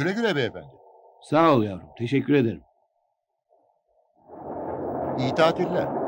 Güle güle beyefendi. Sağ ol yavrum. Teşekkür ederim. İyi tatiller.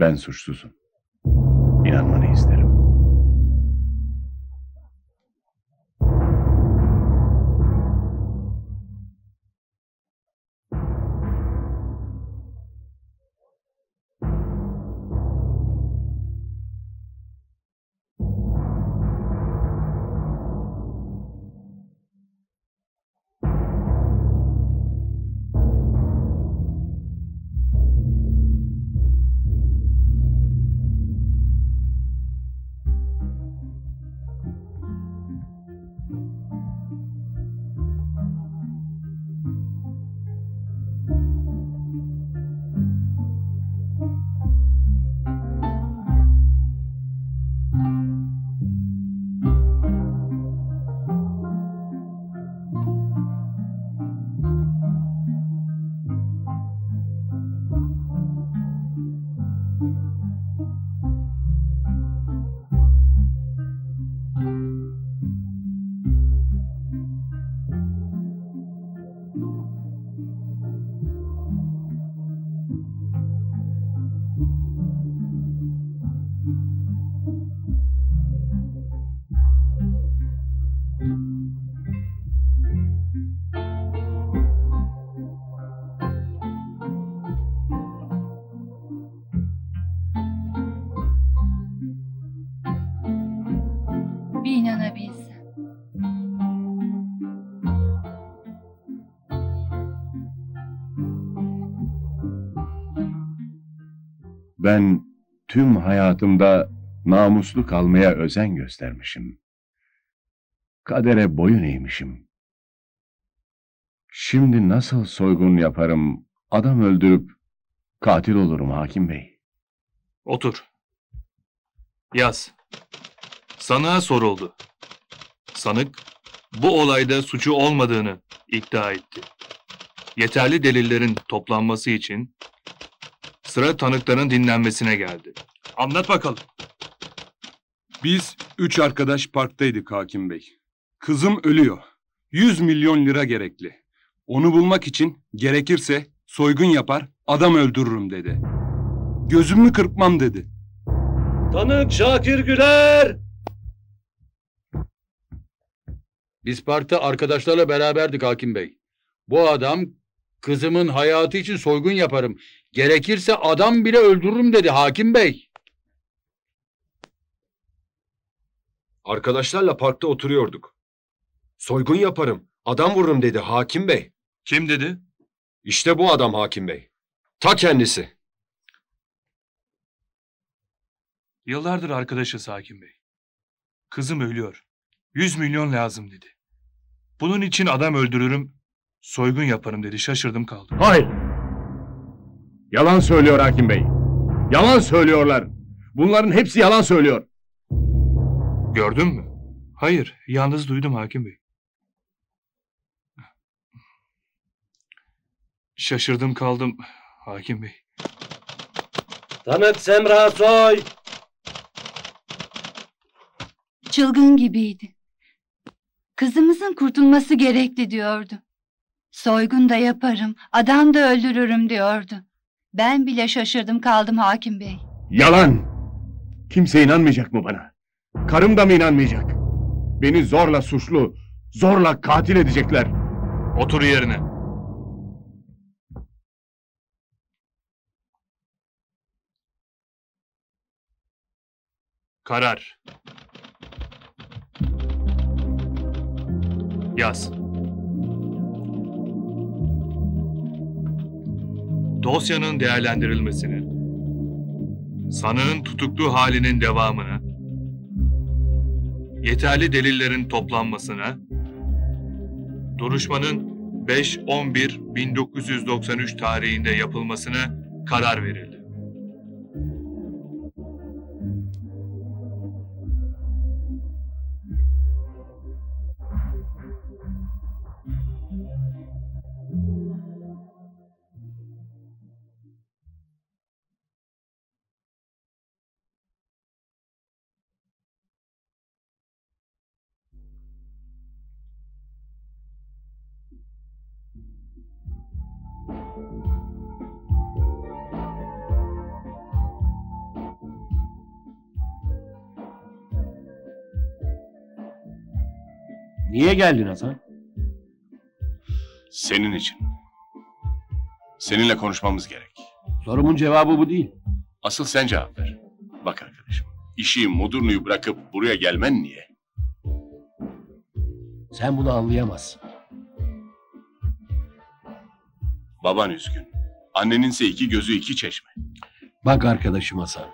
Ben suçsuzum. İnanmanı isterim. Tüm hayatımda namuslu kalmaya özen göstermişim. Kadere boyun eğmişim. Şimdi nasıl soygun yaparım, adam öldürüp katil olurum hakim bey. Otur. Yaz. Sanığa soruldu. Sanık bu olayda suçu olmadığını iddia etti. Yeterli delillerin toplanması için sıra tanıkların dinlenmesine geldi. Anlat bakalım. Biz üç arkadaş parktaydık hakim bey. Kızım ölüyor. 100 milyon lira gerekli. Onu bulmak için gerekirse soygun yapar, adam öldürürüm dedi. Gözümü kırpmam dedi. Tanık Şakir Güler! Biz parkta arkadaşlarla beraberdik hakim bey. Bu adam kızımın hayatı için soygun yaparım. Gerekirse adam bile öldürürüm dedi hakim bey. Arkadaşlarla parkta oturuyorduk. Soygun yaparım, adam vururum dedi hakim bey. Kim dedi? İşte bu adam hakim bey. Ta kendisi. Yıllardır arkadaşız hakim bey. Kızım ölüyor. 100 milyon lazım dedi. Bunun için adam öldürürüm, soygun yaparım dedi. Şaşırdım kaldım. Hayır! Yalan söylüyor hakim bey. Yalan söylüyorlar. Bunların hepsi yalan söylüyor. Gördün mü? Hayır, yalnız duydum hakim bey. Şaşırdım kaldım hakim bey. Tanık Semra Soy! Çılgın gibiydi. Kızımızın kurtulması gerekli diyordu. Soygun da yaparım, adam da öldürürüm diyordu. Ben bile şaşırdım kaldım hakim bey. Yalan! Kimse inanmayacak mı bana? Karım da mı inanmayacak? Beni zorla suçlu, zorla katil edecekler. Otur yerine. Karar. Yaz. Dosyanın değerlendirilmesini, sanığın tutuklu halinin devamını, yeterli delillerin toplanmasına, duruşmanın 5-11-1993 tarihinde yapılmasına karar verildi. Niye geldin Hasan? Senin için. Seninle konuşmamız gerek. Sorumun cevabı bu değil. Asıl sen cevap ver. Bak arkadaşım, işi Mudurnu'yu bırakıp buraya gelmen niye? Sen bunu anlayamazsın. Baban üzgün. Anneninse iki gözü iki çeşme. Bak arkadaşım Hasan.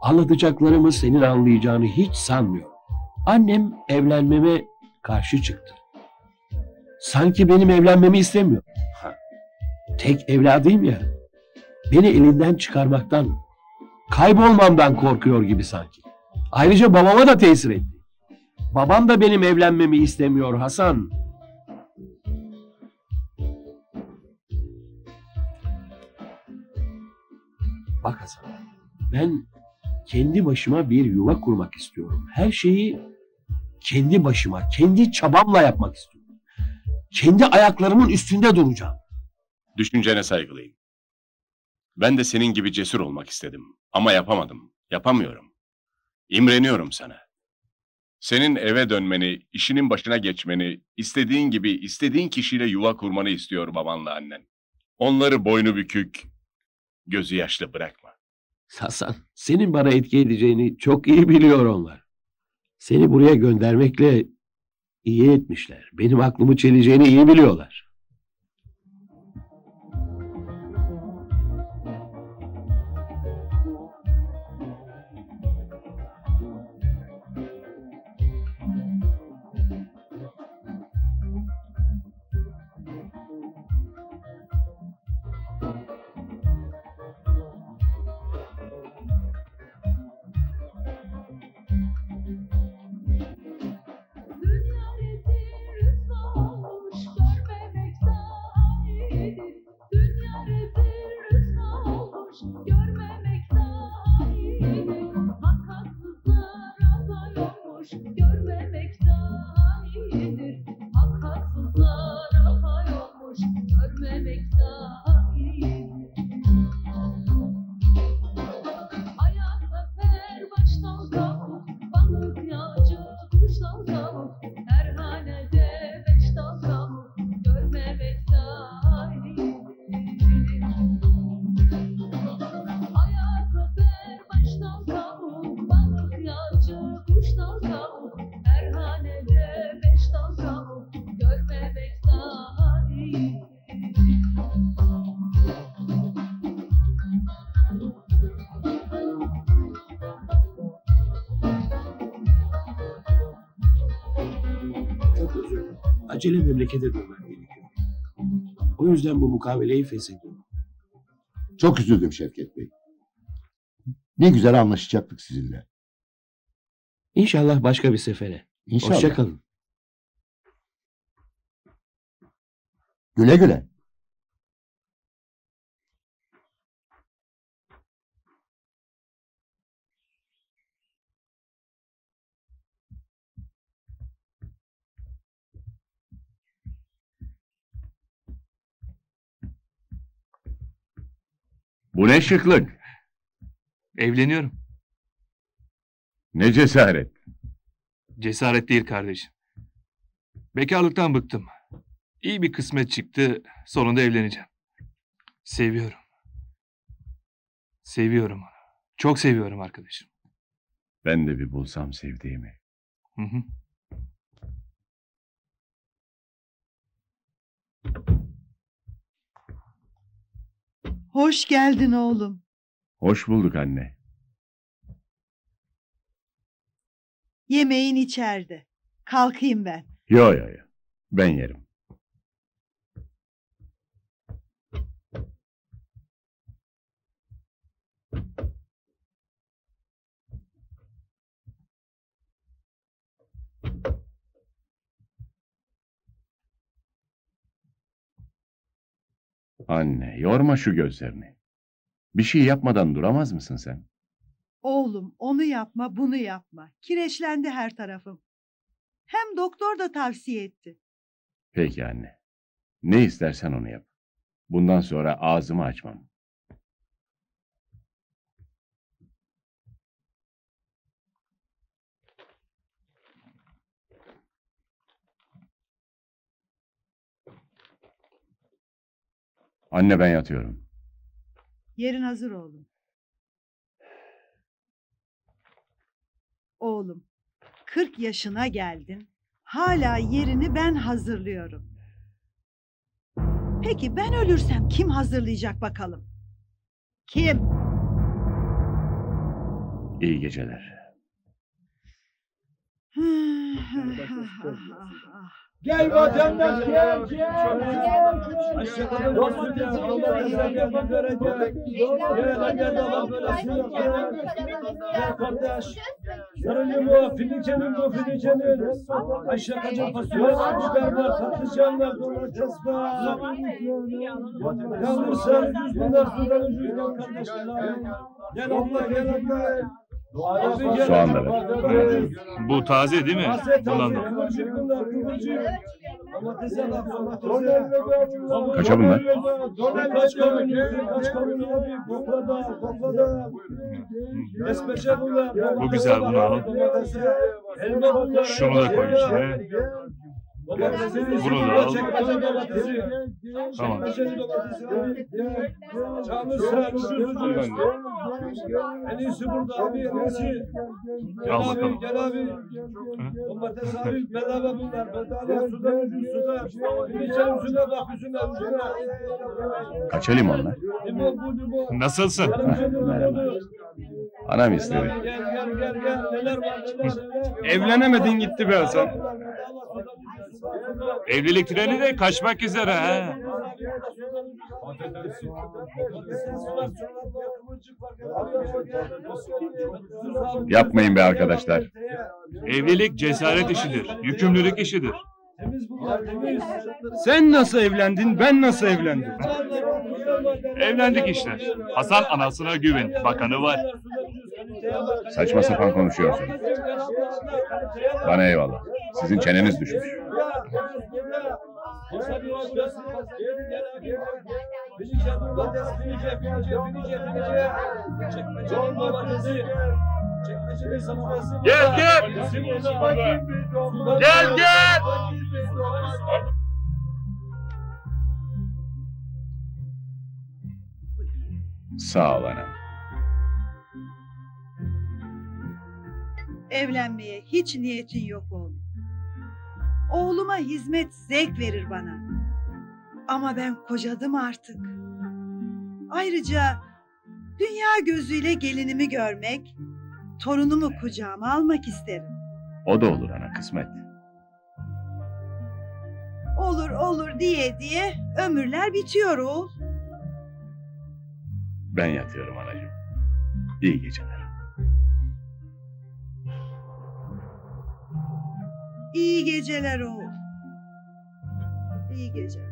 Anlatacaklarımı senin anlayacağını hiç sanmıyorum. Annem evlenmeme karşı çıktı. Sanki benim evlenmemi istemiyor. Ha. Tek evladıyım ya. Beni elinden çıkarmaktan, kaybolmamdan korkuyor gibi sanki. Ayrıca babama da tesir etti. Babam da benim evlenmemi istemiyor Hasan. Bak Hasan, ben kendi başıma bir yuva kurmak istiyorum. Her şeyi kendi başıma, kendi çabamla yapmak istiyorum. Kendi ayaklarımın üstünde duracağım. Düşüncene saygılıyım. Ben de senin gibi cesur olmak istedim. Ama yapamadım. Yapamıyorum. İmreniyorum sana. Senin eve dönmeni, işinin başına geçmeni, istediğin gibi istediğin kişiyle yuva kurmanı istiyor babanla annen. Onları boynu bükük, gözü yaşlı bırakma. Hasan, senin bana etki edeceğini çok iyi biliyor onlar. Seni buraya göndermekle iyi etmişler. Benim aklımı çeleceğini iyi biliyorlar. Memlekete dönmem gerekiyor. O yüzden bu mukaveleyi feshediyorum. Çok üzüldüm Şevket Bey. Ne güzel anlaşacaktık sizinle. İnşallah başka bir sefere. İnşallah. Hoşça kalın. Güle güle. Bu ne şıklık, Evleniyorum. ne cesaret. Cesaret değil kardeşim. Bekarlıktan bıktım. İyi bir kısmet çıktı, sonunda evleneceğim. Seviyorum. Seviyorum onu. Çok seviyorum arkadaşım. Ben de bir bulsam sevdiğimi. Hı hı. Hoş geldin oğlum. Hoş bulduk anne. Yemeğin içeride. Kalkayım ben. Yo yo yo. Ben yerim. Anne, yorma şu gözlerini. Bir şey yapmadan duramaz mısın sen? Oğlum onu yapma bunu yapma. Kireçlendi her tarafım. Hem doktor da tavsiye etti. Peki anne. Ne istersen onu yap. Bundan sonra ağzımı açmam. Anne ben yatıyorum. Yerin hazır oğlum. Oğlum, 40 yaşına geldin. Hala yerini ben hazırlıyorum. Peki ben ölürsem kim hazırlayacak bakalım? Kim? İyi geceler. gel. Görecek. Gel gel Gel kardeş. Sarılı bu, filikenin bu filikenin. Aşağı kaçan fasulye, biberler, patlıcanlar, domates var. Yalnız sen ucuz bunlar sudan ucuz. Gel abla gel abla. Abi gel. Soğan da ver. Bu taze değil mi? Domatese. Kaça bunlar? Bu güzel, bunu al. Şunu da koy içine. Domatesi. Tamam. Ucuz. En iyisi burada abi, en iyisi. Gel. Abi, bakalım. gel. Abi. Domates abi bedava bunlar. Bedava sudan ucuz sudan. Gideceğim üstüne bak üstüne. Kaça limonlar? Nasılsın? Merhaba. Anam istedi. Gel gel gel gel. Neler var neler neler. Evlenemedin gitti be Hasan. Evlilik treni de kaçmak üzere ha. Yapmayın be arkadaşlar. Evlilik cesaret işidir, yükümlülük işidir. Temiz bunlar temiz. Sen nasıl evlendin, ben nasıl evlendim? Evlendik işte. Hasan anasına güven, bakanı var. Saçma sapan konuşuyorsunuz. Bana eyvallah. Sizin çeneniz düşmüş. Gel, gel. Gel, gel. Sağ ol anam. Evlenmeye hiç niyetin yok oğlum. Oğluma hizmet zevk verir bana. Ama ben kocadım artık. Ayrıca dünya gözüyle gelinimi görmek, torunumu kucağıma almak isterim. O da olur ana kısmet. Olur olur diye diye ömürler bitiyor oğul. Ben yatıyorum anacığım. İyi geceler. İyi geceler oğul. İyi geceler.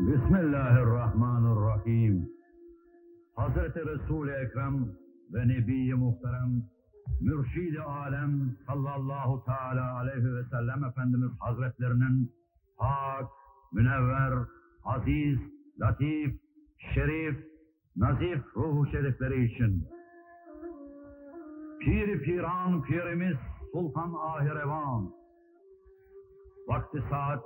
Bismillahirrahmanirrahim. Hazreti Resul-i Ekrem ve Nebi-i Muhterem Mürşid-i Alem sallallahu teala aleyhi ve sellem Efendimiz Hazretlerinin pak, münevver, aziz, latif, şerif, nazif ruhu şerifleri için Pir-i Piran Pirimiz Sultan Ahirevan Vakti saat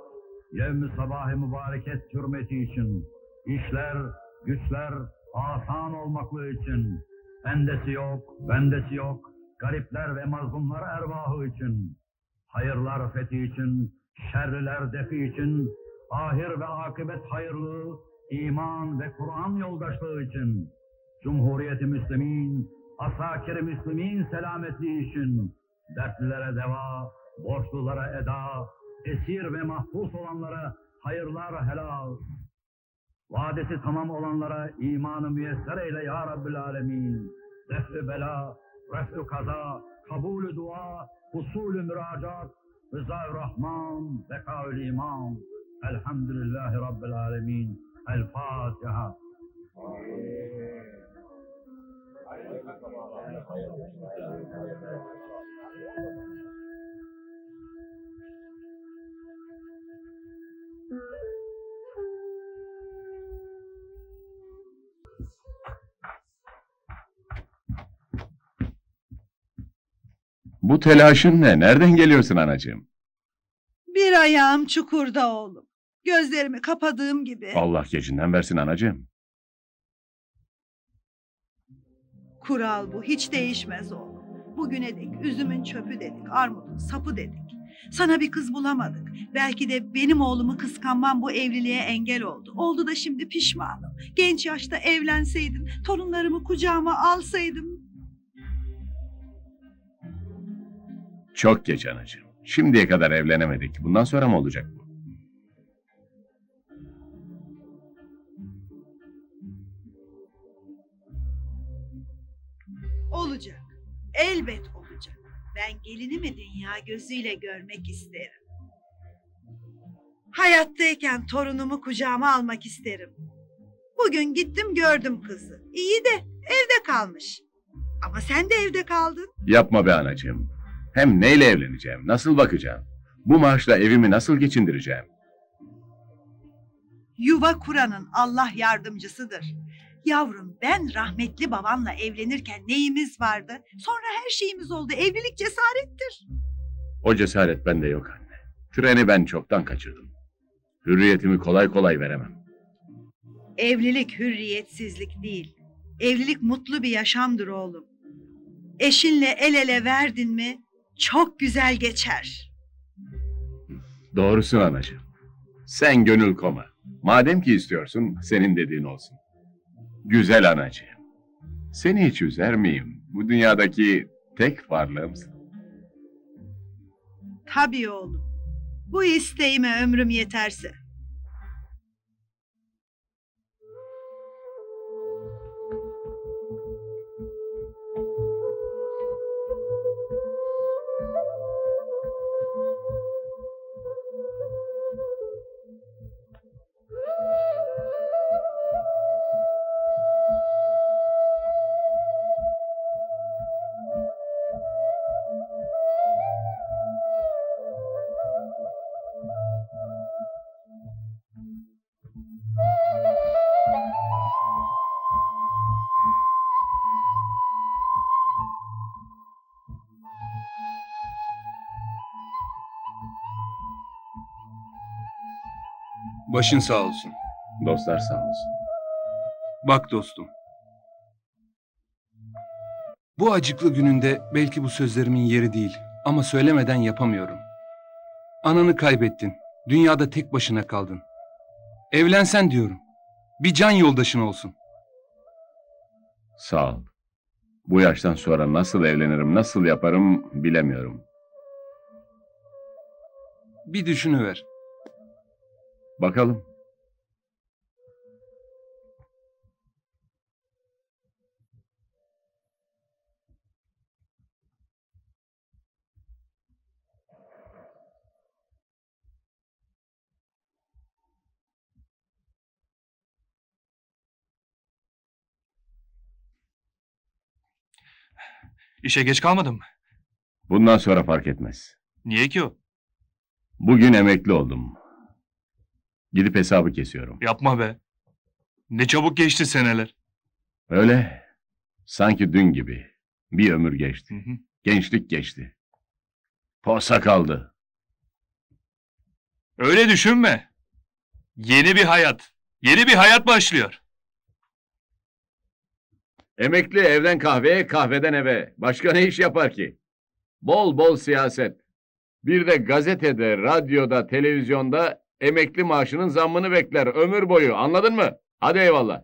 yevmi sabahı mübareket hürmeti için işler, güçler asan olmaklığı için bendesi yok, bendesi yok garipler ve mazlumlar ervahı için hayırlar fethi için şerriler defi için ahir ve akıbet hayırlı iman ve Kur'an yoldaşlığı için Cumhuriyeti Müslümin asakir Müslümin selametliği için dertlilere deva, borçlulara eda, esir ve mahpus olanlara hayırlar helal. Vadesi tamam olanlara imanı müyesser eyle ya Rabbül Alemin. Def-i bela, ref-i kaza, kabul-ü dua, husul-ü müracaat, rıza-i rahman, beka-ül iman. Elhamdülillahi Rabbil Alemin. El Fatiha. Bu telaşın ne? Nereden geliyorsun anacığım? Bir ayağım çukurda oğlum. Gözlerimi kapadığım gibi. Allah gecinden versin anacığım. Kural bu. Hiç değişmez oğlum. Bugüne dek üzümün çöpü dedik, armudun sapı dedik. Sana bir kız bulamadık. Belki de benim oğlumu kıskanmam bu evliliğe engel oldu. Oldu da şimdi pişmanım. Genç yaşta evlenseydim, torunlarımı kucağıma alsaydım. Çok geç anacığım. Şimdiye kadar evlenemedik. Bundan sonra mı olacak bu? Olacak. Elbet olacak. Ben gelinimi dünya gözüyle görmek isterim. Hayattayken torunumu kucağıma almak isterim. Bugün gittim gördüm kızı. İyi de evde kalmış. Ama sen de evde kaldın. Yapma be anacığım. Hem neyle evleneceğim? Nasıl bakacağım? Bu maaşla evimi nasıl geçindireceğim? Yuva kuranın Allah yardımcısıdır. Yavrum ben rahmetli babanla evlenirken neyimiz vardı? Sonra her şeyimiz oldu. Evlilik cesarettir. O cesaret bende yok anne. Treni ben çoktan kaçırdım. Hürriyetimi kolay kolay veremem. Evlilik hürriyetsizlik değil. Evlilik mutlu bir yaşamdır oğlum. Eşinle el ele verdin mi çok güzel geçer. Doğrusu anacığım. Sen gönül koma. Madem ki istiyorsun, senin dediğin olsun. Güzel anacığım. Seni hiç üzer miyim? Bu dünyadaki tek varlığımsın. Tabii oğlum. Bu isteğime ömrüm yeterse. Başın sağ olsun. Dostlar sağ olsun. Bak dostum. Bu acıklı gününde belki bu sözlerimin yeri değil ama söylemeden yapamıyorum. Ananı kaybettin. Dünyada tek başına kaldın. Evlensen diyorum. Bir can yoldaşın olsun. Sağ ol. Bu yaştan sonra nasıl evlenirim, nasıl yaparım bilemiyorum. Bir düşünüver. Bakalım. İşe geç kalmadın mı? Bundan sonra fark etmez. Niye ki o? Bugün emekli oldum. Gidip hesabı kesiyorum. Yapma be. Ne çabuk geçti seneler. Öyle. Sanki dün gibi. Bir ömür geçti. Hı hı. Gençlik geçti. Posa kaldı. Öyle düşünme. Yeni bir hayat. Yeni bir hayat başlıyor. Emekli evden kahveye, kahveden eve. Başka ne iş yapar ki? Bol bol siyaset. Bir de gazetede, radyoda, televizyonda emekli maaşının zammını bekler ömür boyu. Anladın mı? Hadi eyvallah.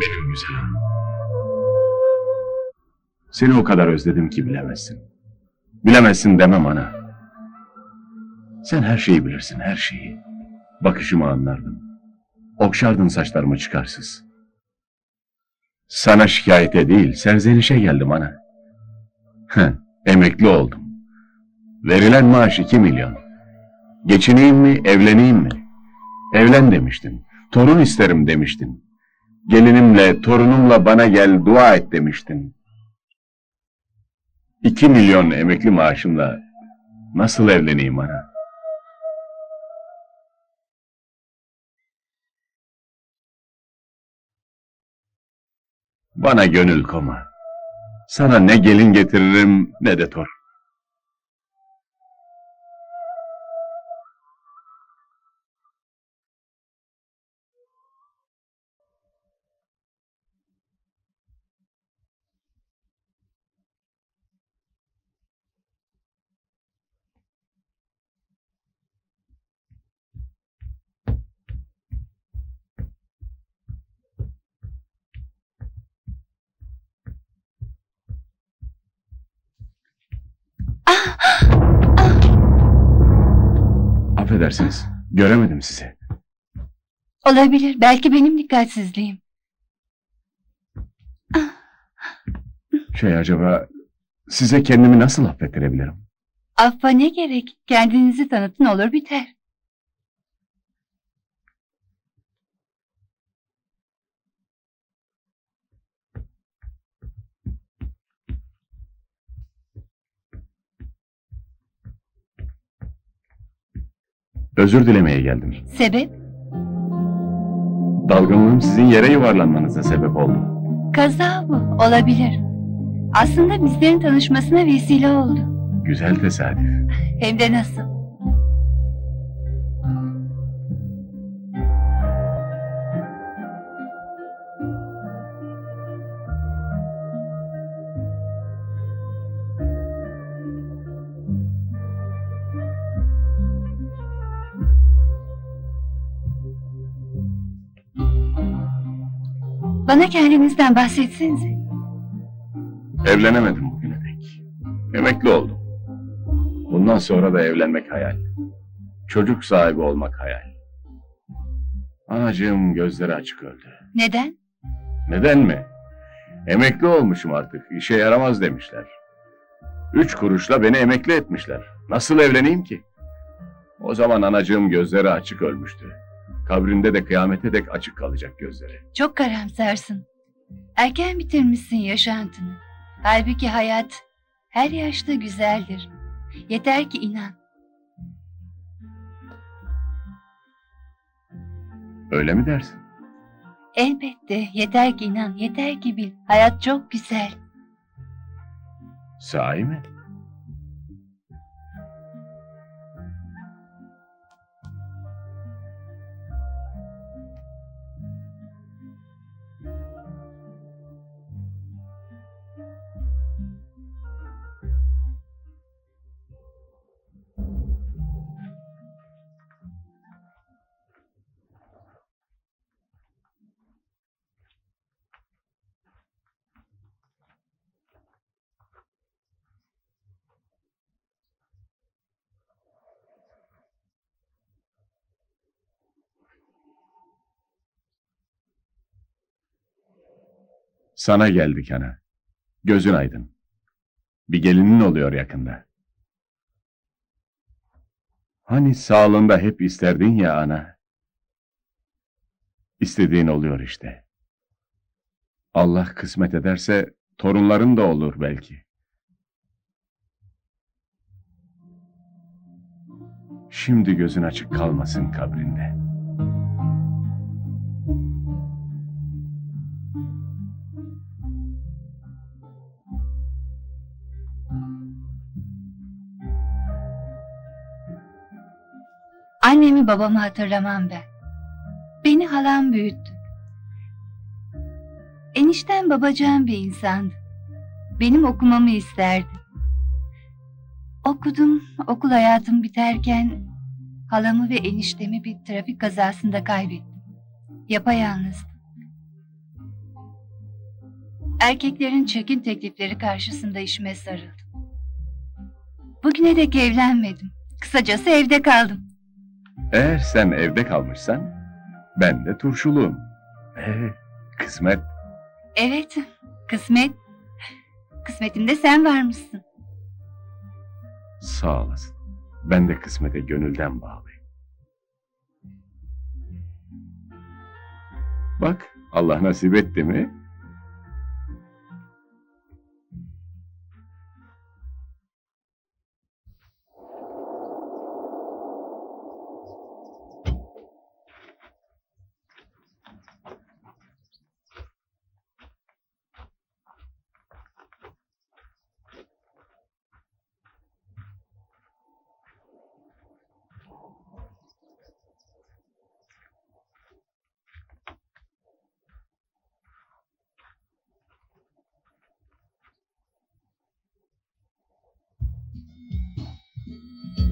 Benim güzelim. Seni o kadar özledim ki bilemezsin. Bilemezsin demem ana. Sen her şeyi bilirsin, her şeyi. Bakışımı anlardın. Okşardın saçlarımı çıkarsız. Sana şikayete değil, serzenişe geldim ana. Heh, emekli oldum. Verilen maaş iki milyon. Geçineyim mi, evleneyim mi? Evlen demiştin. Torun isterim demiştin. Gelinimle, torunumla bana gel, dua et demiştin. İki milyon emekli maaşımla nasıl evleneyim ana? Bana gönül koma. Sana ne gelin getiririm ne de torun. Affedersiniz, göremedim sizi. Olabilir. Belki benim dikkatsizliğim. Şey acaba size kendimi nasıl affettirebilirim? Affa ne gerek? Kendinizi tanıtın olur biter. Özür dilemeye geldim. Sebep? Dalgınlığım sizin yere yuvarlanmanıza sebep oldu. Kaza bu. Olabilir. Aslında bizlerin tanışmasına vesile oldu. Güzel tesadüf. Hem de nasıl? Bana kendinizden bahsetsenize. Evlenemedim bugüne dek. Emekli oldum. Bundan sonra da evlenmek hayal. Çocuk sahibi olmak hayal. Anacığım gözleri açık öldü. Neden? Neden mi? Emekli olmuşum artık. işe yaramaz demişler. Üç kuruşla beni emekli etmişler. Nasıl evleneyim ki? O zaman anacığım gözleri açık ölmüştü. Kabrinde de kıyamete dek açık kalacak gözleri. Çok karamsarsın. Erken bitirmişsin yaşantını. Halbuki hayat her yaşta güzeldir. Yeter ki inan. Öyle mi dersin? Elbette yeter ki inan, yeter ki bil. Hayat çok güzel. Sahi mi? Sana geldik ana. Gözün aydın. Bir gelinin oluyor yakında. Hani sağlığında hep isterdin ya ana. İstediğin oluyor işte. Allah kısmet ederse torunların da olur belki. Şimdi gözün açık kalmasın kabrinde. Annemi babamı hatırlamam ben. Beni halam büyüttü. Enişten babacığım bir insandı. Benim okumamı isterdi. Okudum, okul hayatım biterken halamı ve eniştemi bir trafik kazasında kaybettim. Yapayalnızdım. Erkeklerin çekin teklifleri karşısında işime sarıldım. Bugüne dek evlenmedim. Kısacası evde kaldım. Eğer sen evde kalmışsan, ben de turşuluğum. Ee, kısmet. Evet, kısmet. Kısmetimde sen varmışsın. Sağ olasın. Ben de kısmete gönülden bağlıyım. Bak, Allah nasip etti mi?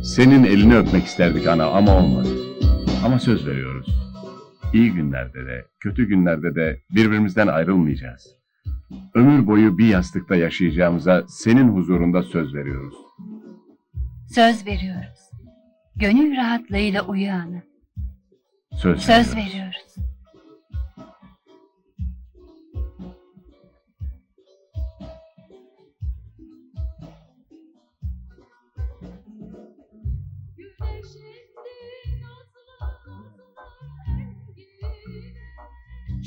Senin elini öpmek isterdik ana ama olmadı. Ama söz veriyoruz. İyi günlerde de, kötü günlerde de birbirimizden ayrılmayacağız. Ömür boyu bir yastıkta yaşayacağımıza senin huzurunda söz veriyoruz. Söz veriyoruz. Gönül rahatlığıyla uyu ana. Söz, Söz veriyoruz. veriyoruz.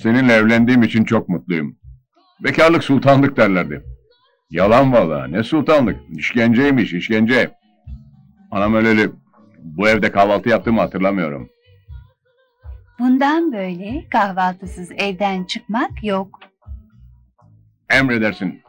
Seninle evlendiğim için çok mutluyum. Bekarlık sultanlık derlerdi. Yalan valla ne sultanlık. İşkenceymiş işkence. Anam öleli. Bu evde kahvaltı yaptığımı hatırlamıyorum. Bundan böyle kahvaltısız evden çıkmak yok. Emredersin.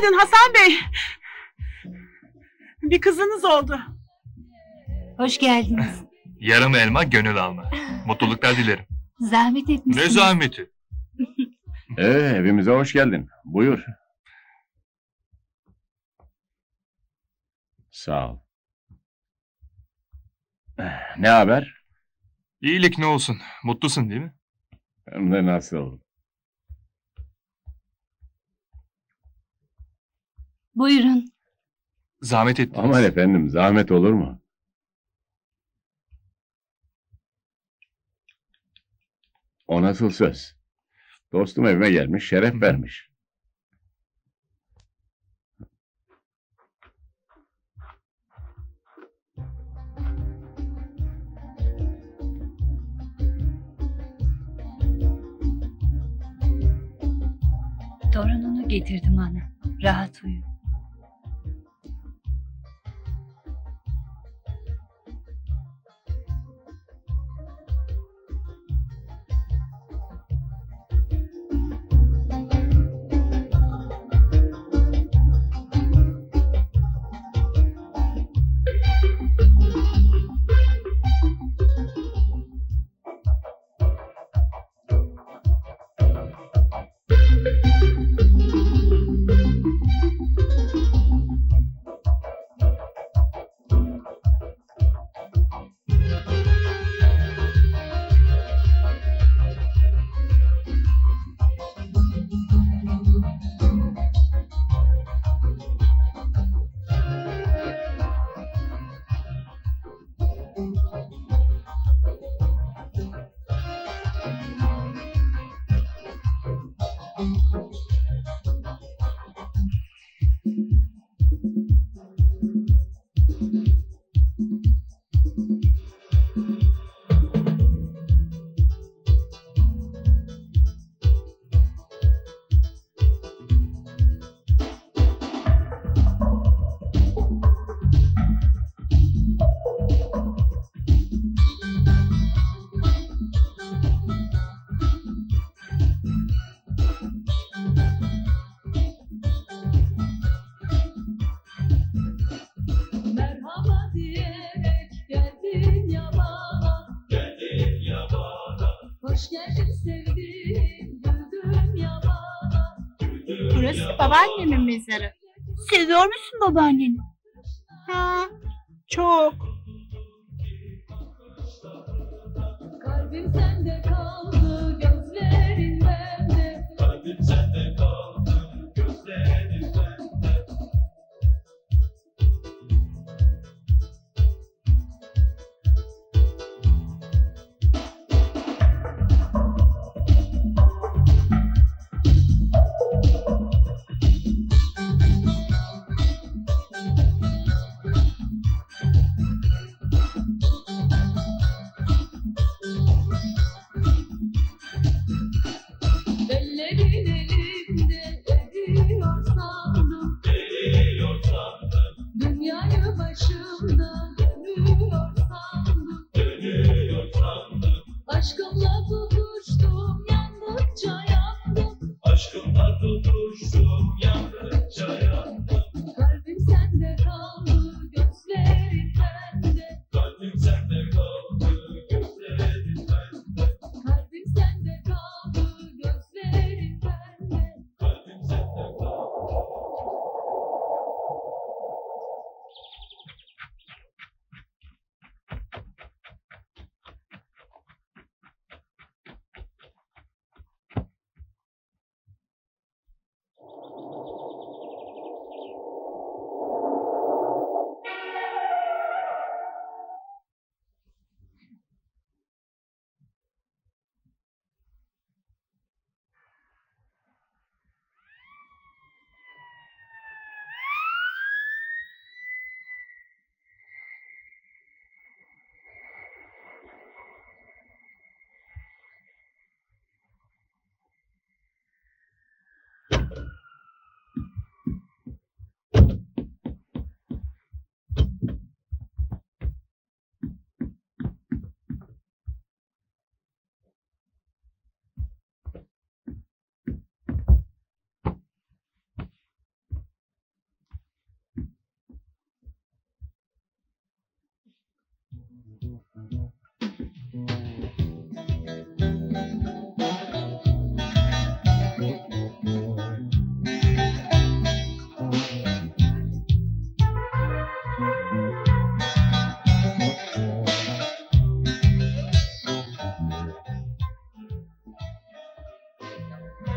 Gözünüz aydın Hasan Bey. Bir kızınız oldu. Hoş geldiniz. Yarım elma gönül alma. Mutluluklar dilerim. Zahmet etmişsiniz. Ne zahmeti? Ee, evimize hoş geldin. Buyur. Sağ ol. Eh, Ne haber? İyilik ne olsun. Mutlusun değil mi? Hem de nasıl? Buyurun. Zahmet ettiniz. Aman efendim zahmet olur mu? O nasıl söz? Dostum evime gelmiş, şeref vermiş. Torununu getirdim ana. Rahat uyu. Seviyor musun babaanneni? Ha, çok. Kalbim sende kaldı to, to, to, to,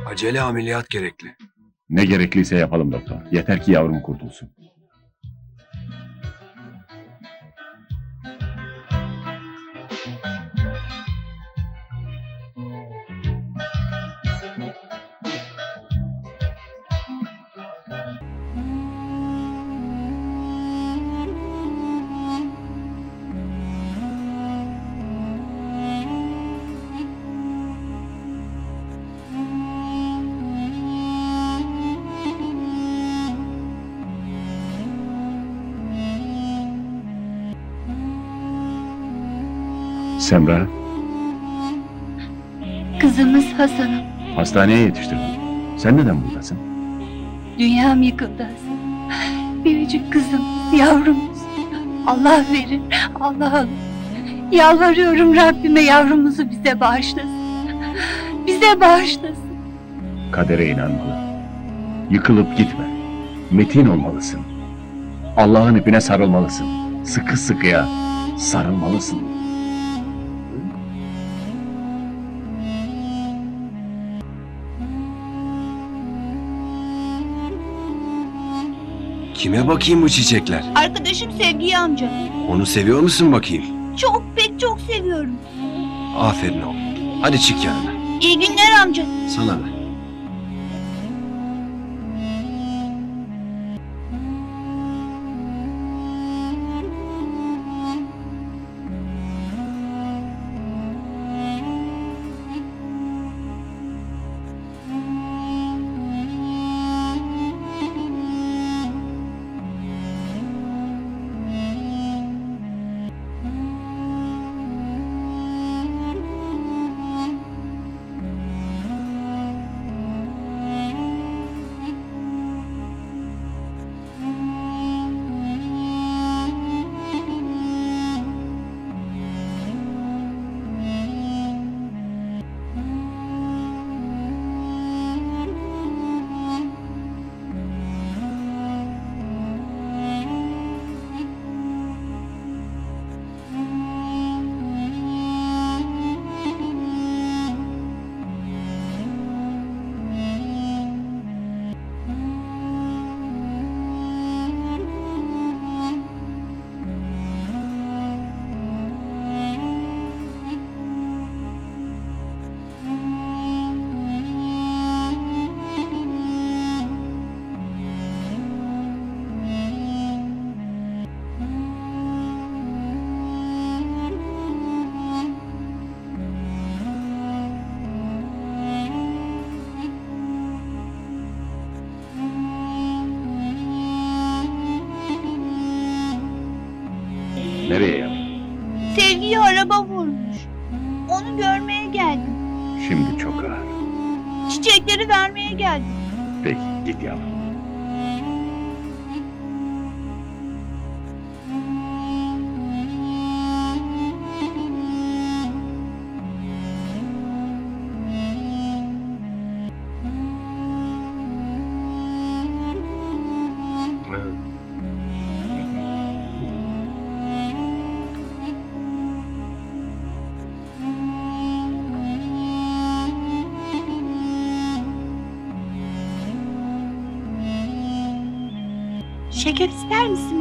Acele ameliyat gerekli. Ne gerekliyse yapalım doktor. Yeter ki yavrum kurtulsun. Semra, Kızımız Hasan'ım. hastaneye yetiştirdim. Sen neden buradasın? Dünyam yıkıldı Hasan. Biricik kızımız, yavrumuz. Allah verir, Allah alır. Yalvarıyorum Rabbime yavrumuzu bize bağışlasın. Bize bağışlasın. Kadere inanmalı. Yıkılıp gitme. Metin olmalısın. Allah'ın ipine sarılmalısın. Sıkı sıkıya sarılmalısın. Kime bakayım bu çiçekler? Arkadaşım Sevgiye amca. Onu seviyor musun bakayım? Çok pek çok seviyorum. Aferin oğlum. Hadi çık yanına. İyi günler amca. Sana da.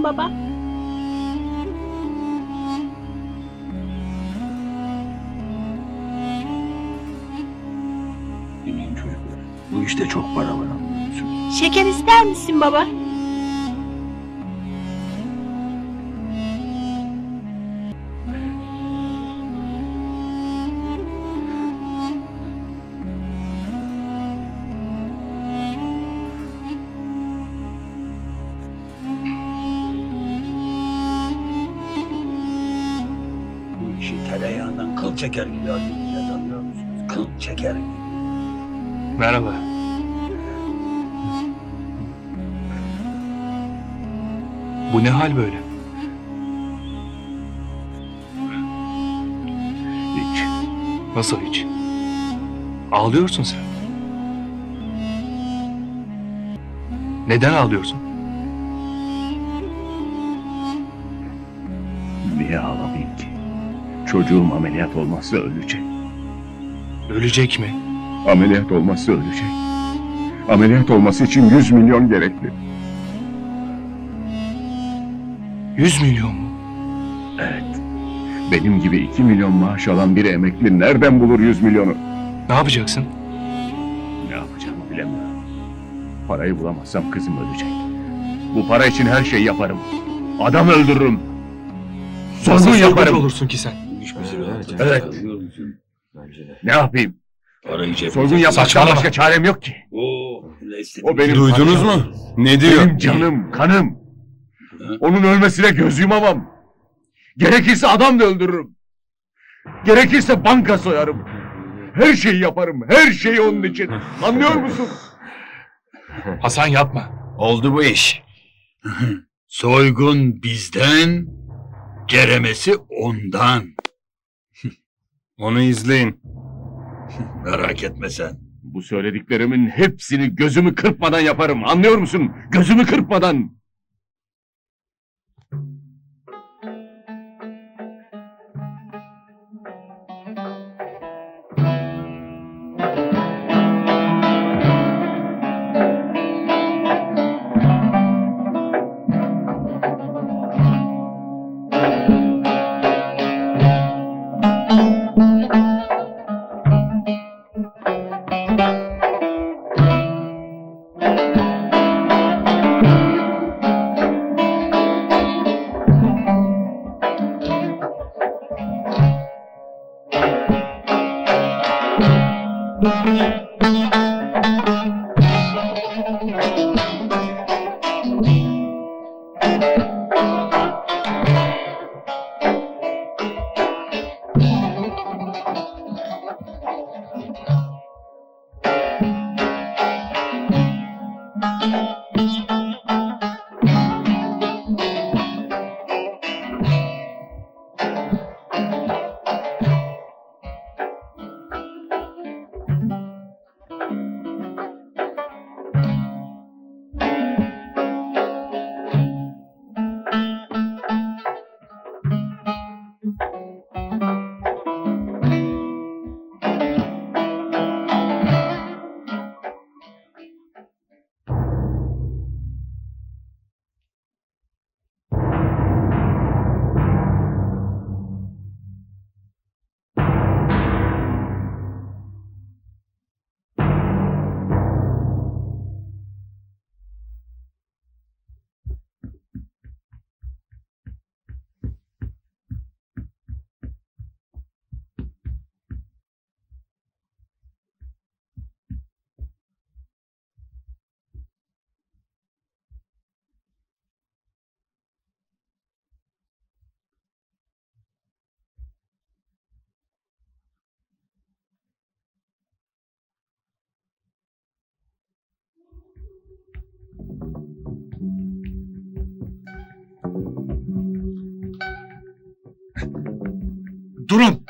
Misin baba? Dinleyin çocuklar. Bu işte çok para var? Şeker ister misin baba? Bu ne hal böyle? Hiç. Nasıl hiç? Ağlıyorsun sen. Neden ağlıyorsun? Niye ağlamayayım ki? Çocuğum ameliyat olmazsa ölecek. Ölecek mi? Ameliyat olması ölecek. Ameliyat olması için 100 milyon gerekli. 100 milyon mu? Evet. Benim gibi 2 milyon maaş alan bir emekli nereden bulur 100 milyonu? Ne yapacaksın? Ne yapacağımı bilemiyorum. Parayı bulamazsam kızım ölecek. Bu para için her şeyi yaparım. Adam öldürürüm. Soygun yaparım. olursun ki sen? Evet. Ne yapayım? Soygun yapmaktan Saçmalama. başka çarem yok ki. O benim Duydunuz parçam. mu? Ne diyor? Benim canım, kanım. Onun ölmesine göz yumamam. Gerekirse adam da öldürürüm. Gerekirse banka soyarım. Her şeyi yaparım, her şeyi onun için. Anlıyor musun? Hasan yapma. Oldu bu iş. Soygun bizden, ceremesi ondan. Onu izleyin. Merak etme sen. Bu söylediklerimin hepsini gözümü kırpmadan yaparım. Anlıyor musun? Gözümü kırpmadan.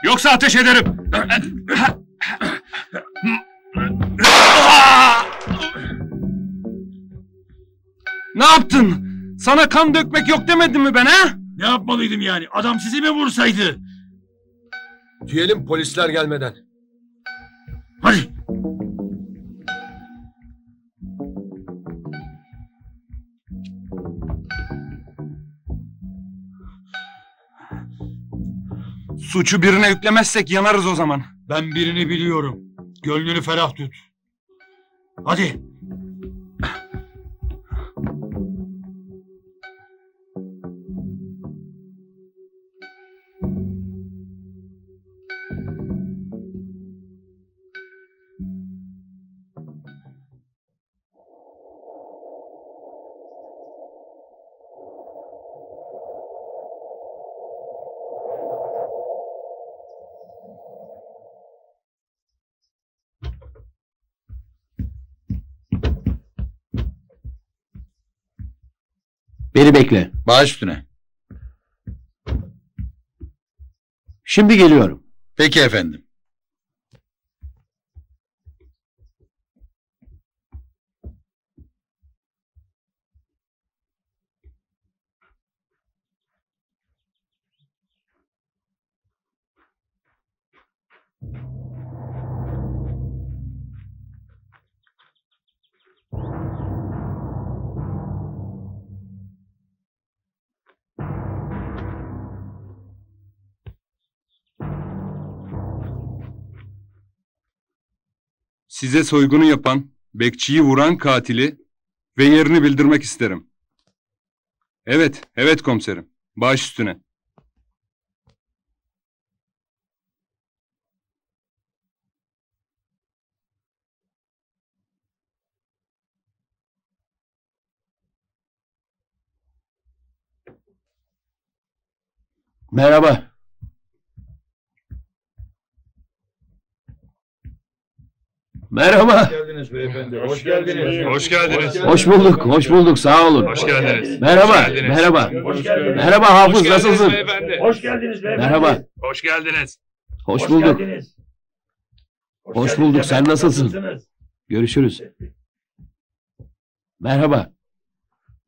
Yoksa ateş ederim. Ne yaptın? Sana kan dökmek yok demedim mi ben ha? Ne yapmalıydım yani? Adam sizi mi vursaydı? Diyelim polisler gelmeden. Hadi. Suçu birine yüklemezsek yanarız o zaman. Ben birini biliyorum. Gönlünü ferah tut. Hadi. Bekle. Baş üstüne. Şimdi geliyorum. Peki efendim. Size soygunu yapan, bekçiyi vuran katili ve yerini bildirmek isterim. Evet, evet komiserim. Baş üstüne. Merhaba. Merhaba. geldiniz beyefendi. Hoş geldiniz. Hoş geldiniz. Hoş bulduk, hoş bulduk. Sağ olun. Hoş geldiniz. Merhaba, Hoş geldiniz. merhaba. Hoş geldiniz. Merhaba Hafız, Hoş geldiniz nasılsın? beyefendi. Hoş geldiniz beyefendi. Merhaba. Hoş geldiniz. Hoş bulduk. geldiniz. Hoş geldiniz bulduk. Sen efendim, nasılsın? Görüşürüz. Merhaba.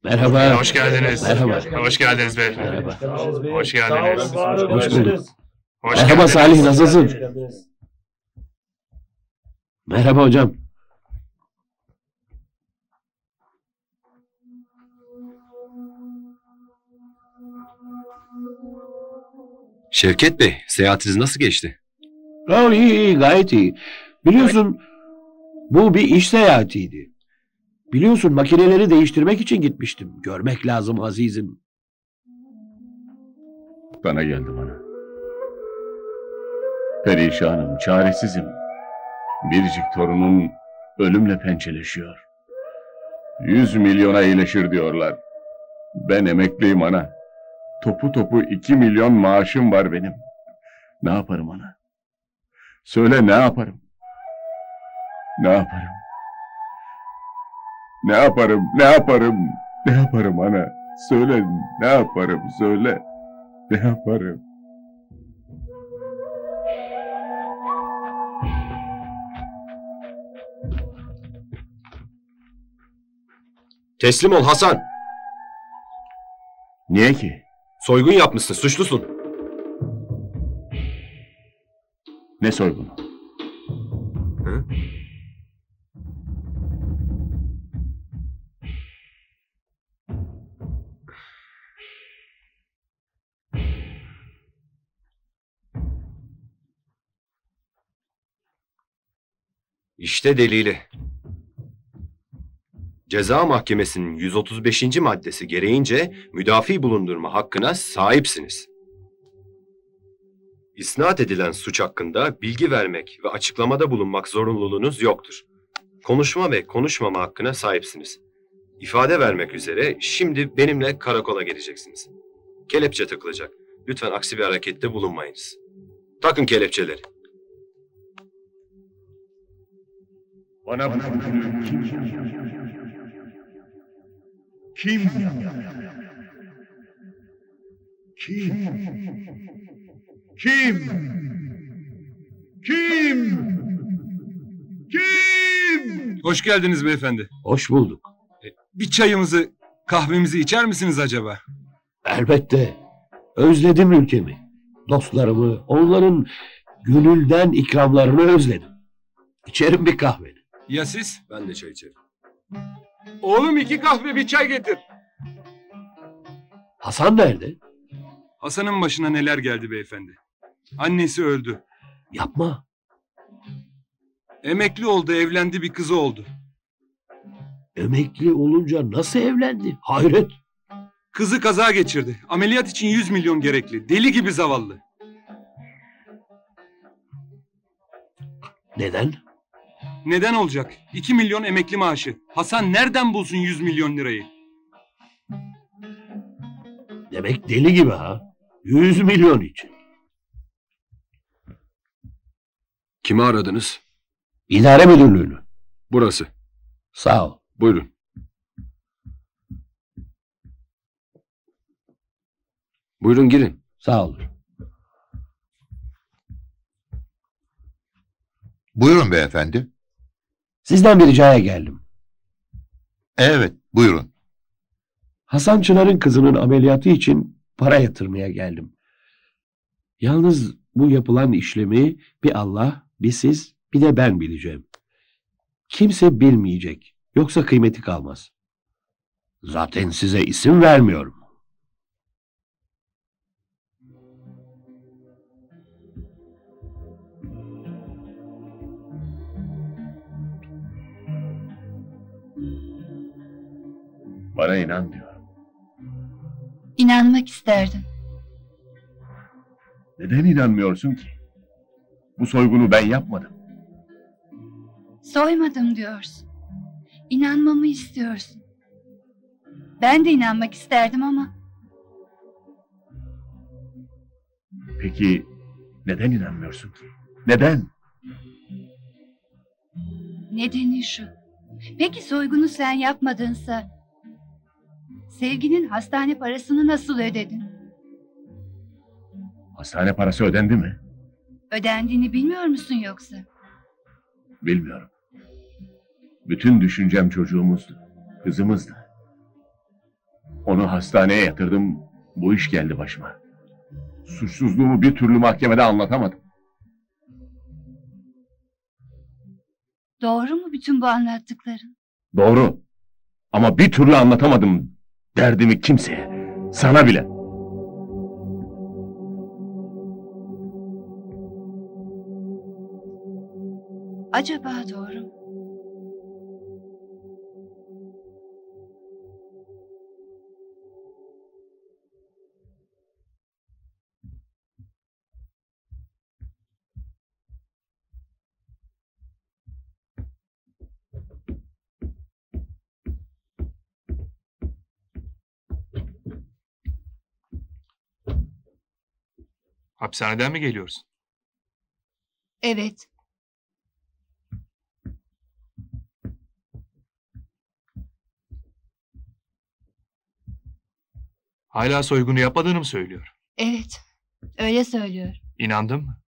Merhaba. Hoş geldiniz. Merhaba. Hoş geldiniz beyefendi. Merhaba. Hoş geldiniz. Hoş bulduk. Hoş Merhaba geldiniz. Salih, nasılsın? Hoş geldiniz. Merhaba hocam. Şevket Bey, seyahatiniz nasıl geçti? Ya iyi iyi gayet iyi. Biliyorsun bu bir iş seyahatiydi. Biliyorsun makineleri değiştirmek için gitmiştim. Görmek lazım azizim. Bana geldi bana. Perişanım, çaresizim. Biricik torunum ölümle pençeleşiyor. Yüz milyona iyileşir diyorlar. Ben emekliyim ana. Topu topu iki milyon maaşım var benim. Ne yaparım ana? Söyle ne yaparım? Ne yaparım? Ne yaparım? Ne yaparım? Ne yaparım ana? Söyle ne yaparım? Söyle. Ne yaparım? Teslim ol Hasan. Niye ki? Soygun yapmışsın, suçlusun. Ne soygunu? Hı? İşte delili. Ceza Mahkemesi'nin 135. maddesi gereğince müdafi bulundurma hakkına sahipsiniz. İsnat edilen suç hakkında bilgi vermek ve açıklamada bulunmak zorunluluğunuz yoktur. Konuşma ve konuşmama hakkına sahipsiniz. İfade vermek üzere şimdi benimle karakola geleceksiniz. Kelepçe takılacak. Lütfen aksi bir harekette bulunmayınız. Takın kelepçeleri. Bana kim? Kim? Kim? Kim? Kim? Kim? Hoş geldiniz beyefendi. Hoş bulduk. Bir çayımızı, kahvemizi içer misiniz acaba? Elbette. Özledim ülkemi. Dostlarımı, onların gönülden ikramlarını özledim. İçerim bir kahve. Ya siz? Ben de çay içerim. Oğlum iki kahve bir çay getir. Hasan nerede? Hasan'ın başına neler geldi beyefendi. Annesi öldü. Yapma. Emekli oldu, evlendi bir kızı oldu. Emekli olunca nasıl evlendi? Hayret. Kızı kaza geçirdi. Ameliyat için 100 milyon gerekli. Deli gibi zavallı. Neden? Neden olacak? 2 milyon emekli maaşı. Hasan nereden bulsun 100 milyon lirayı? Demek deli gibi ha. 100 milyon için. Kimi aradınız? İdare müdürlüğünü. Burası. Sağ ol. Buyurun. Buyurun girin. Sağ ol. Buyurun beyefendi. Sizden bir ricaya geldim. Evet, buyurun. Hasan Çınar'ın kızının ameliyatı için para yatırmaya geldim. Yalnız bu yapılan işlemi bir Allah, bir siz, bir de ben bileceğim. Kimse bilmeyecek. Yoksa kıymeti kalmaz. Zaten size isim vermiyorum. Bana inanmıyor. İnanmak isterdim. Neden inanmıyorsun ki? Bu soygunu ben yapmadım. Soymadım diyorsun. İnanmamı istiyorsun. Ben de inanmak isterdim ama Peki neden inanmıyorsun ki? Neden? nedeni şu. Peki soygunu sen yapmadınsa sevginin hastane parasını nasıl ödedin? Hastane parası ödendi mi? Ödendiğini bilmiyor musun yoksa? Bilmiyorum. Bütün düşüncem çocuğumuzdu. Kızımızdı. Onu hastaneye yatırdım. Bu iş geldi başıma. Suçsuzluğumu bir türlü mahkemede anlatamadım. Doğru mu bütün bu anlattıkların? Doğru. Ama bir türlü anlatamadım derdimi kimseye. Sana bile. Acaba doğru Hapishaneden mi geliyorsun? Evet. Hala soygunu yapmadığını mı söylüyor? Evet. Öyle söylüyor. İnandın mı?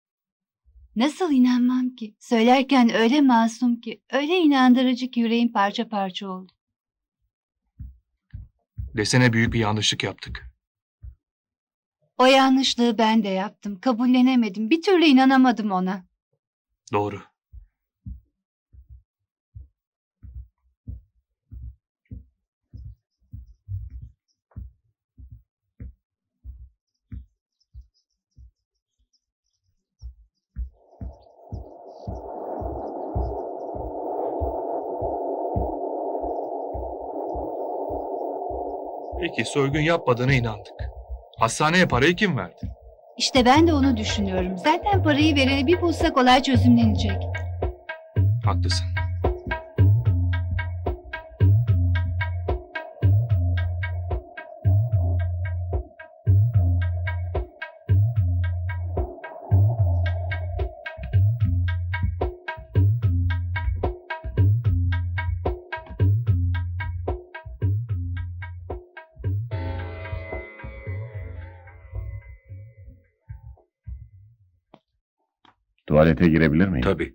Nasıl inanmam ki? Söylerken öyle masum ki, öyle inandırıcı ki yüreğim parça parça oldu. Desene büyük bir yanlışlık yaptık. O yanlışlığı ben de yaptım. Kabullenemedim. Bir türlü inanamadım ona. Doğru. Peki soygun yapmadığına inandık. Hastaneye parayı kim verdi? İşte ben de onu düşünüyorum. Zaten parayı vereni bir bulsak olay çözümlenecek. Haklısın. Tuvalete girebilir miyim? Tabii.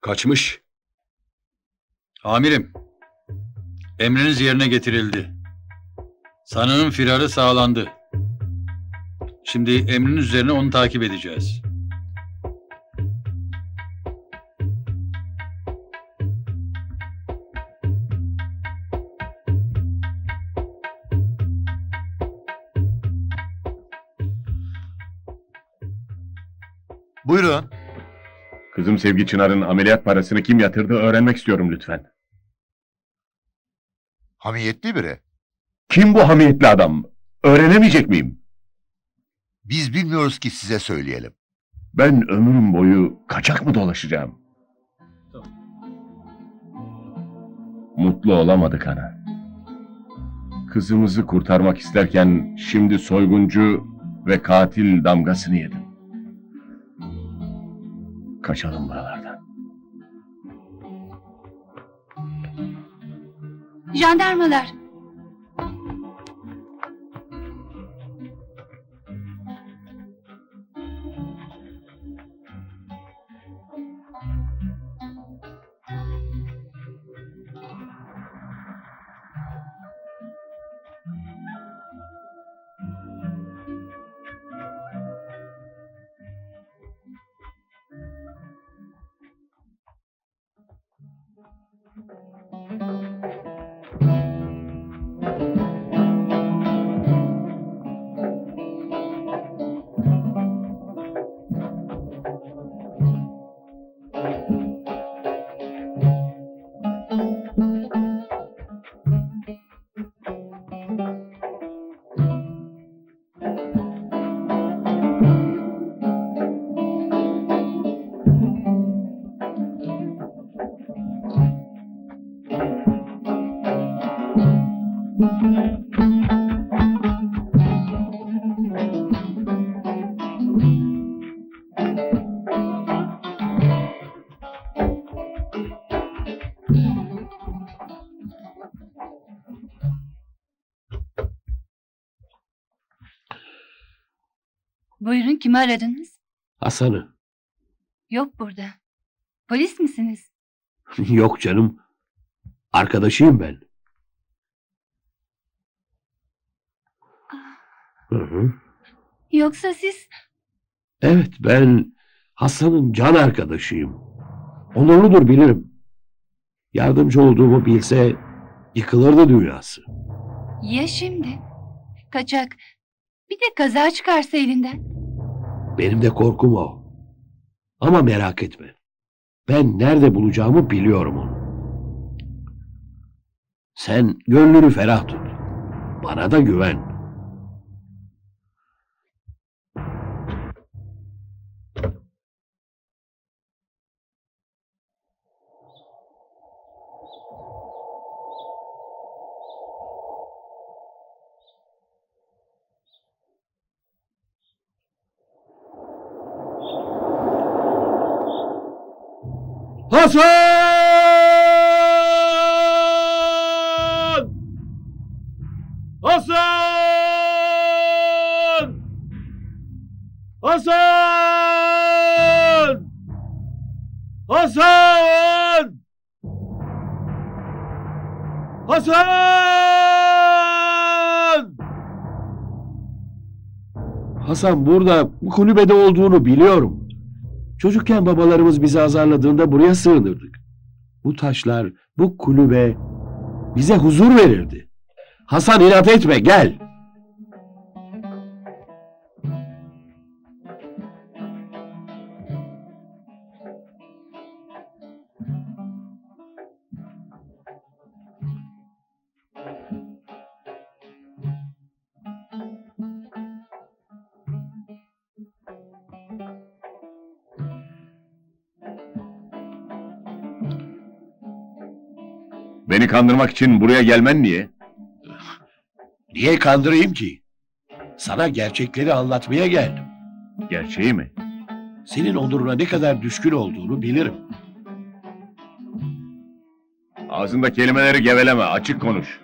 Kaçmış. Amirim. Emriniz yerine getirildi. Sanığın firarı sağlandı. Şimdi emriniz üzerine onu takip edeceğiz. Buyurun. Kızım Sevgi Çınar'ın ameliyat parasını kim yatırdı öğrenmek istiyorum lütfen. Hamiyetli biri. Kim bu hamiyetli adam? Öğrenemeyecek miyim? Biz bilmiyoruz ki size söyleyelim. Ben ömrüm boyu kaçak mı dolaşacağım? Mutlu olamadık ana. Kızımızı kurtarmak isterken şimdi soyguncu ve katil damgasını yedim. Kaçalım buralardan. Jandarmalar. Buyurun kimi aradınız? Hasan'ı. Yok burada. Polis misiniz? Yok canım. Arkadaşıyım ben. Hı hı. Yoksa siz... Evet ben Hasan'ın can arkadaşıyım. Onurludur bilirim. Yardımcı olduğumu bilse yıkılırdı dünyası. Ya şimdi? Kaçak. Bir de kaza çıkarsa elinden. Benim de korkum o. Ama merak etme. Ben nerede bulacağımı biliyorum onu. Sen gönlünü ferah tut. Bana da güven. Hasan burada bu kulübede olduğunu biliyorum. Çocukken babalarımız bizi azarladığında buraya sığınırdık. Bu taşlar, bu kulübe bize huzur verirdi. Hasan inat etme gel. Beni kandırmak için buraya gelmen niye? Niye kandırayım ki? Sana gerçekleri anlatmaya geldim. Gerçeği mi? Senin onuruna ne kadar düşkün olduğunu bilirim. Ağzında kelimeleri geveleme, açık konuş.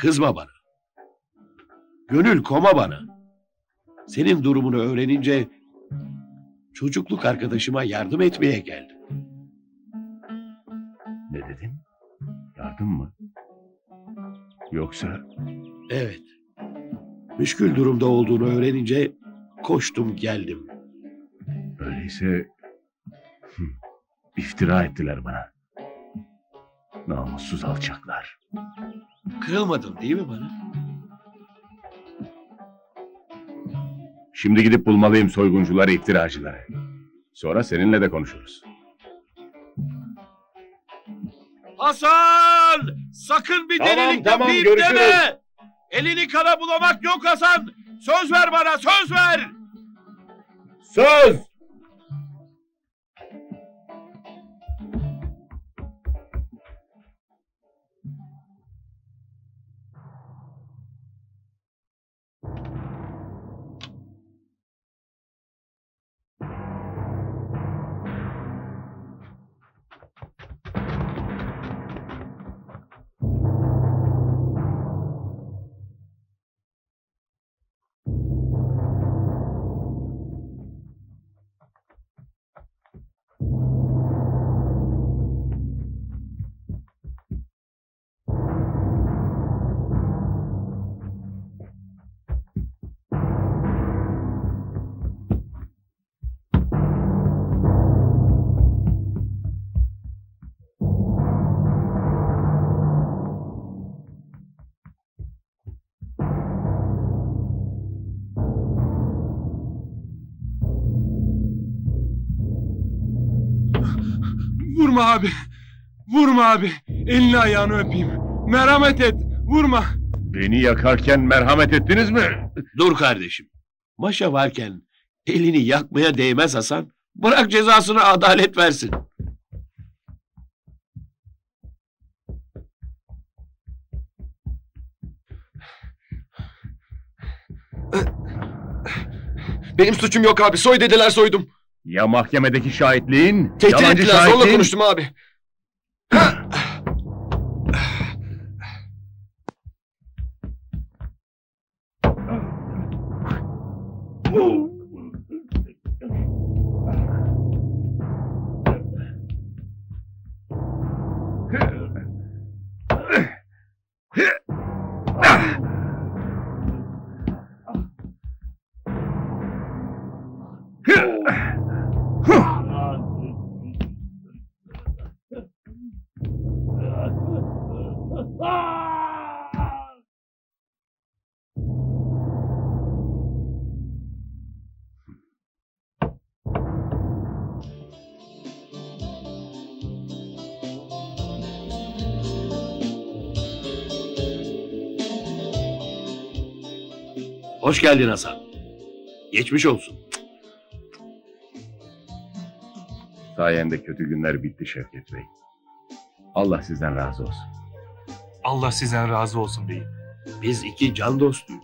Kızma bana. Gönül koma bana. Senin durumunu öğrenince çocukluk arkadaşıma yardım etmeye geldim. Ne dedin? Yardım mı? Yoksa Evet. Müşkül durumda olduğunu öğrenince koştum geldim. öyleyse iftira ettiler bana. Namussuz alçaklar. Kırılmadın değil mi bana? Şimdi gidip bulmalıyım soyguncuları, iftiracıları. Sonra seninle de konuşuruz. Hasan! Sakın bir Tamam, delilik tamam, yapayım görüşürüz. deme! Elini kana bulamak yok Hasan! Söz ver bana, söz ver! Söz! Vurma abi. Vurma abi. Elini ayağını öpeyim. Merhamet et. Vurma. Beni yakarken merhamet ettiniz mi? Dur kardeşim. Maşa varken elini yakmaya değmez Hasan. Bırak cezasını adalet versin. Benim suçum yok abi. Soy dediler soydum. Ya mahkemedeki şahitliğin? Tehdit yalancı ettiler. Zorla şahitliğin? konuştum abi. Hoş geldin Hasan. Geçmiş olsun. Sayende kötü günler bitti Şevket Bey. Allah sizden razı olsun. Allah sizden razı olsun beyim. Biz iki can dostuyuz.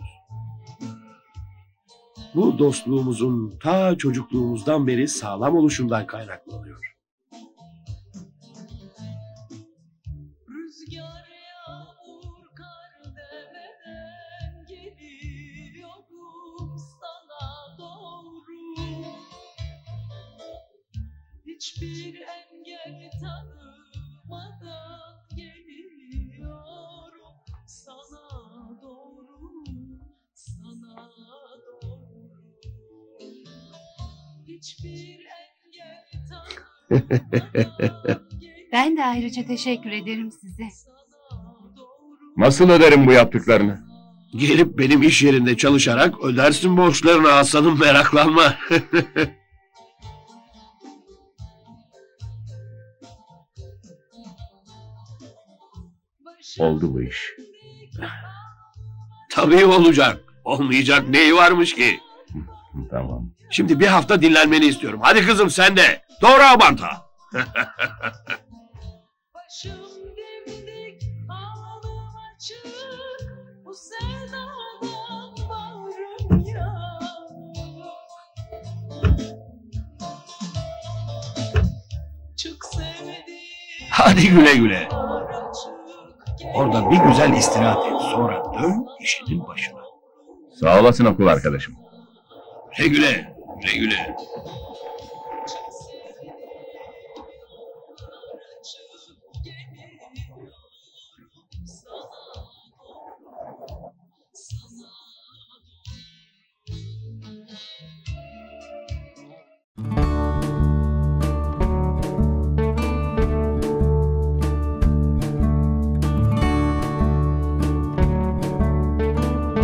Bu dostluğumuzun ta çocukluğumuzdan beri sağlam oluşundan kaynaklanıyor. Ben de ayrıca teşekkür ederim size. Nasıl öderim bu yaptıklarını? Gelip benim iş yerinde çalışarak ödersin borçlarını Hasan'ım meraklanma. Oldu bu iş. Tabii olacak. Olmayacak neyi varmış ki? Tamam. Şimdi bir hafta dinlenmeni istiyorum. Hadi kızım sen de. Doğru abanta. Hadi güle güle. Orada bir güzel istirahat et. Sonra dön işinin başına. Sağ olasın okul arkadaşım. Güle güle. Güle güle.